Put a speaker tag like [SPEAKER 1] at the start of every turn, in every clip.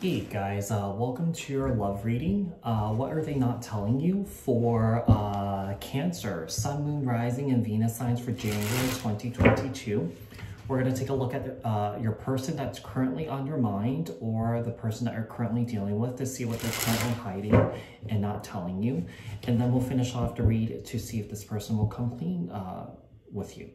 [SPEAKER 1] Hey guys, uh, welcome to your love reading. Uh, what are they not telling you for uh, Cancer, Sun, Moon, Rising, and Venus signs for January 2022? We're going to take a look at uh, your person that's currently on your mind or the person that you're currently dealing with to see what they're currently hiding and not telling you. And then we'll finish off the read to see if this person will come clean uh, with you.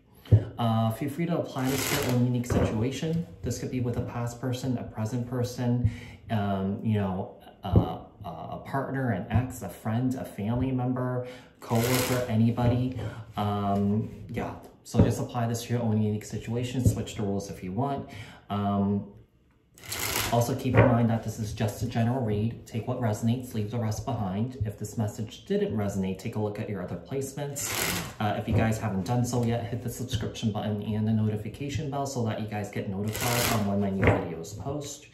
[SPEAKER 1] Uh, feel free to apply this to your own unique situation. This could be with a past person, a present person, um, you know, uh, a partner, an ex, a friend, a family member, coworker, anybody. Um, yeah, so just apply this to your own unique situation. Switch the rules if you want. Um, also keep in mind that this is just a general read. Take what resonates, leave the rest behind. If this message didn't resonate, take a look at your other placements. Uh, if you guys haven't done so yet, hit the subscription button and the notification bell so that you guys get notified on when my new videos post.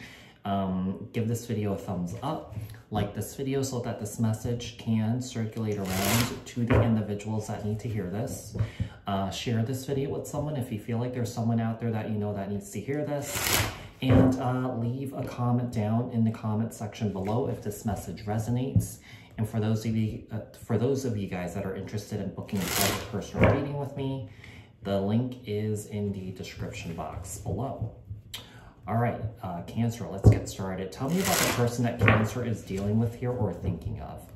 [SPEAKER 1] Um, give this video a thumbs up, like this video so that this message can circulate around to the individuals that need to hear this. Uh, share this video with someone if you feel like there's someone out there that you know that needs to hear this. And uh, leave a comment down in the comment section below if this message resonates. And for those of you, uh, for those of you guys that are interested in booking a personal reading with me, the link is in the description box below. All right, uh, Cancer, let's get started. Tell me about the person that Cancer is dealing with here or thinking of.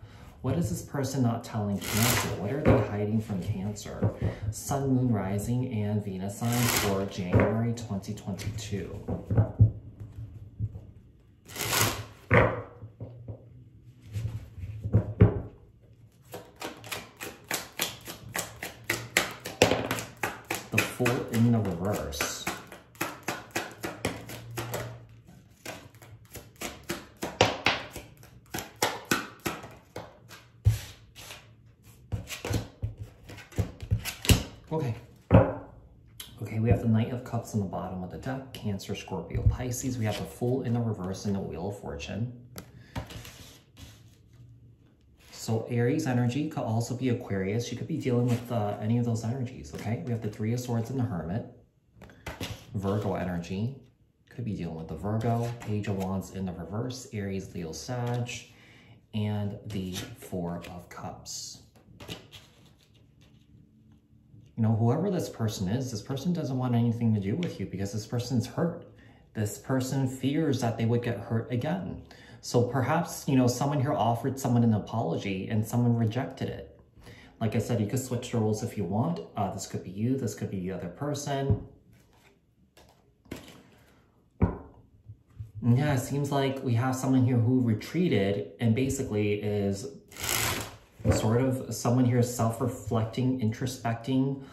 [SPEAKER 1] What is this person not telling Cancer? What are they hiding from Cancer? Sun, Moon, Rising, and Venus signs for January 2022. The Fool in the reverse. Okay. Okay, we have the Knight of Cups on the bottom of the deck, Cancer, Scorpio, Pisces. We have the Fool in the reverse and the Wheel of Fortune. So Aries energy could also be Aquarius. You could be dealing with uh, any of those energies, okay? We have the Three of Swords and the Hermit. Virgo energy. Could be dealing with the Virgo, Page of Wands in the reverse, Aries, Leo, Sag, and the Four of Cups you know, whoever this person is, this person doesn't want anything to do with you because this person's hurt. This person fears that they would get hurt again. So perhaps, you know, someone here offered someone an apology and someone rejected it. Like I said, you could switch the roles if you want. Uh, this could be you, this could be the other person. Yeah, it seems like we have someone here who retreated and basically is sort of someone here is self-reflecting, introspecting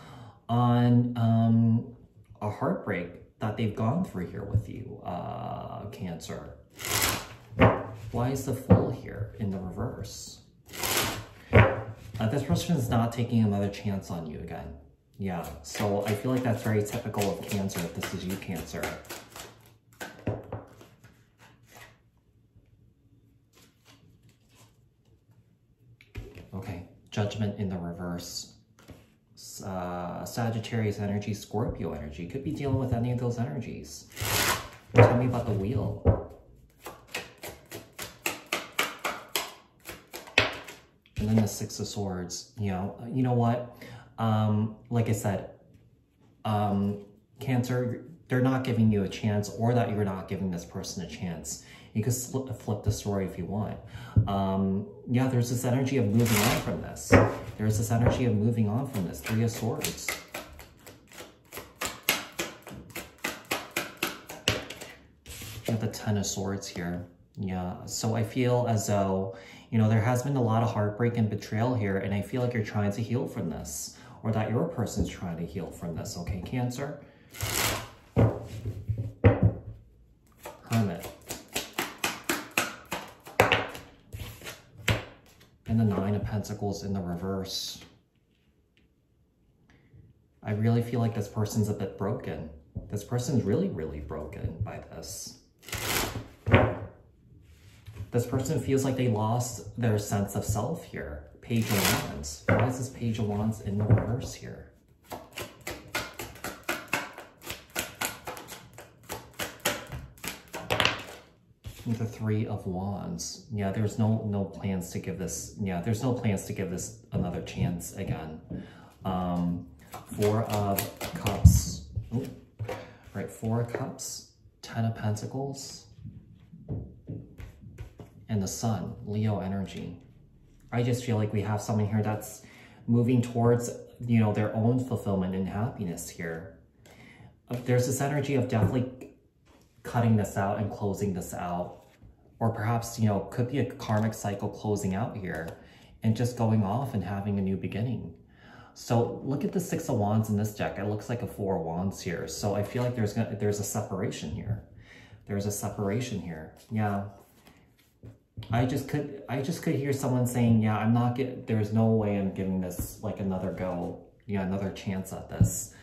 [SPEAKER 1] on um, a heartbreak that they've gone through here with you, uh, Cancer. Why is the Fool here in the reverse? Uh, this person is not taking another chance on you again. Yeah, so I feel like that's very typical of Cancer if this is you, Cancer. Okay, Judgment in the reverse. Uh, Sagittarius energy, Scorpio energy. Could be dealing with any of those energies. Tell me about the wheel. And then the Six of Swords. You know, you know what? Um, like I said, um, Cancer, they're not giving you a chance or that you're not giving this person a chance. You can flip the story if you want. Um, yeah, there's this energy of moving on from this. There's this energy of moving on from this. Three of Swords. You have the Ten of Swords here. Yeah, so I feel as though, you know, there has been a lot of heartbreak and betrayal here, and I feel like you're trying to heal from this, or that your person's trying to heal from this, okay, Cancer? And the Nine of Pentacles in the reverse. I really feel like this person's a bit broken. This person's really, really broken by this. This person feels like they lost their sense of self here. Page of Wands. Why is this Page of Wands in the reverse here? The three of wands yeah there's no no plans to give this yeah there's no plans to give this another chance again um four of cups Ooh. right four of cups ten of pentacles and the sun leo energy i just feel like we have someone here that's moving towards you know their own fulfillment and happiness here there's this energy of definitely cutting this out and closing this out. Or perhaps, you know, could be a karmic cycle closing out here and just going off and having a new beginning. So look at the Six of Wands in this deck. It looks like a Four of Wands here. So I feel like there's gonna, there's a separation here. There's a separation here. Yeah. I just could I just could hear someone saying, yeah, I'm not get there's no way I'm giving this like another go, yeah, another chance at this.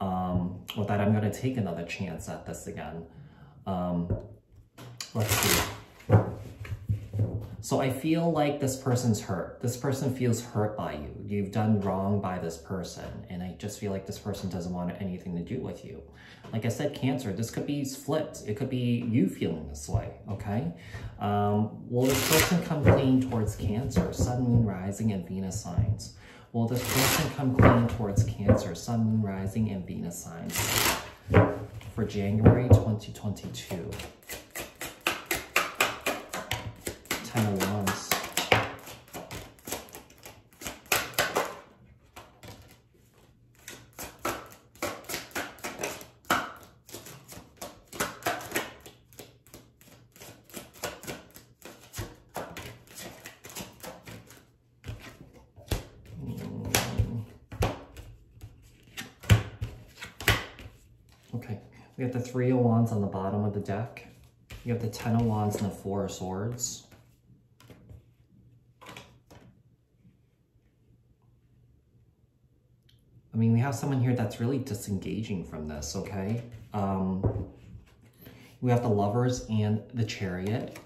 [SPEAKER 1] Um, or that I'm gonna take another chance at this again. Um, let's see. So I feel like this person's hurt. This person feels hurt by you. You've done wrong by this person. And I just feel like this person doesn't want anything to do with you. Like I said, Cancer, this could be flipped. It could be you feeling this way, okay? Um, will this person come clean towards Cancer, Sun, Moon, Rising, and Venus signs? Will this person come clean towards Cancer, Sun, Moon, Rising, and Venus signs? for January 2022. Ten of Wands. We have the Three of Wands on the bottom of the deck. You have the Ten of Wands and the Four of Swords. I mean, we have someone here that's really disengaging from this, okay? Um, we have the Lovers and the Chariot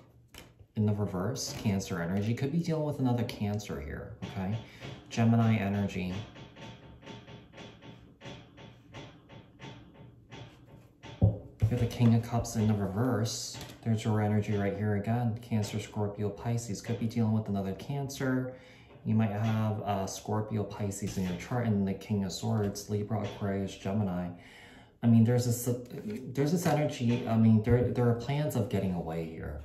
[SPEAKER 1] in the reverse, Cancer energy. Could be dealing with another Cancer here, okay? Gemini energy. We have the King of Cups in the reverse. There's your energy right here again. Cancer, Scorpio, Pisces. Could be dealing with another Cancer. You might have uh, Scorpio, Pisces in your chart, and the King of Swords, Libra, Aquarius, Gemini. I mean, there's this there's this energy. I mean, there there are plans of getting away here,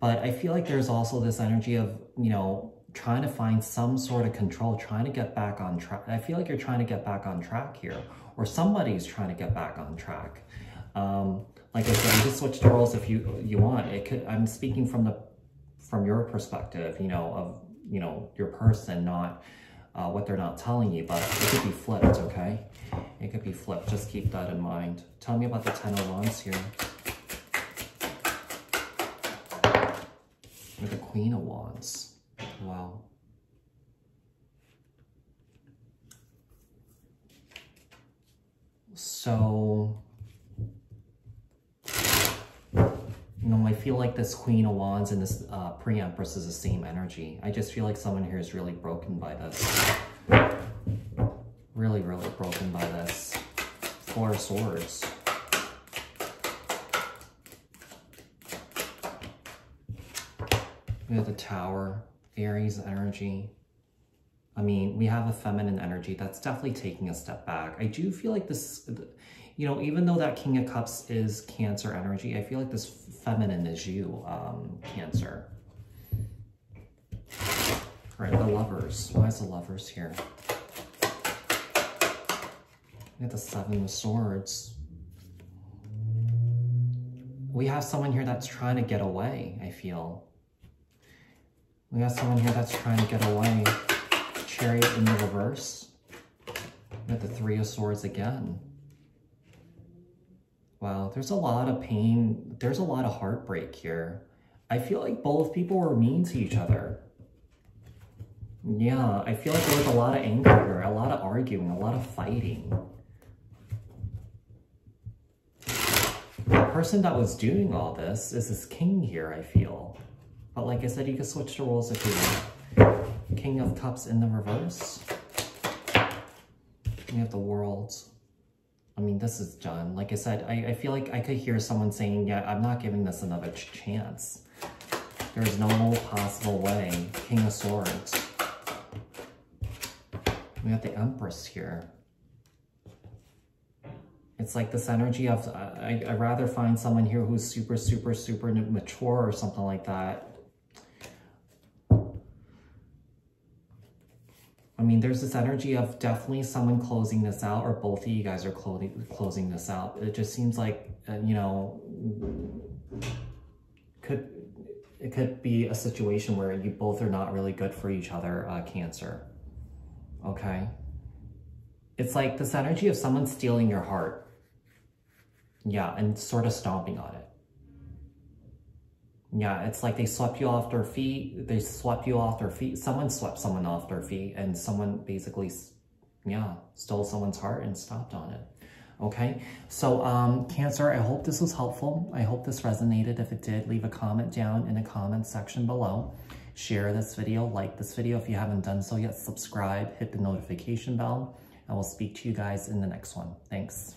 [SPEAKER 1] but I feel like there's also this energy of you know trying to find some sort of control, trying to get back on track. I feel like you're trying to get back on track here, or somebody's trying to get back on track. Um, like I said, you can switch the roles if you you want. It could. I'm speaking from the from your perspective, you know, of you know your person, not uh, what they're not telling you. But it could be flipped, okay? It could be flipped. Just keep that in mind. Tell me about the Ten of Wands here. With the Queen of Wands. Wow. So you know, I feel like this Queen of Wands and this uh, Pre-Empress is the same energy. I just feel like someone here is really broken by this. Really, really broken by this. Four of Swords. We have the Tower, Aries energy. I mean, we have a feminine energy that's definitely taking a step back. I do feel like this, you know, even though that King of Cups is Cancer energy, I feel like this feminine is you, um, Cancer. All right, the lovers. Why is the lovers here? We have the Seven of Swords. We have someone here that's trying to get away, I feel. We got someone here that's trying to get away. Chariot in the reverse. We have the Three of Swords again. Wow, there's a lot of pain. There's a lot of heartbreak here. I feel like both people were mean to each other. Yeah, I feel like there was a lot of anger a lot of arguing, a lot of fighting. The person that was doing all this is this king here, I feel. But like I said, you can switch the roles if you want. King of Cups in the reverse. We have the World. I mean, this is done. Like I said, I, I feel like I could hear someone saying, yeah, I'm not giving this another chance. There's no possible way. King of Swords. We got the Empress here. It's like this energy of, I, I'd rather find someone here who's super, super, super mature or something like that. I mean, there's this energy of definitely someone closing this out or both of you guys are closing, closing this out. It just seems like, uh, you know, could it could be a situation where you both are not really good for each other, uh, Cancer. Okay? It's like this energy of someone stealing your heart. Yeah, and sort of stomping on it. Yeah, it's like they swept you off their feet. They swept you off their feet. Someone swept someone off their feet and someone basically, yeah, stole someone's heart and stopped on it. Okay, so um, Cancer, I hope this was helpful. I hope this resonated. If it did, leave a comment down in the comment section below. Share this video, like this video if you haven't done so yet, subscribe, hit the notification bell. I will speak to you guys in the next one. Thanks.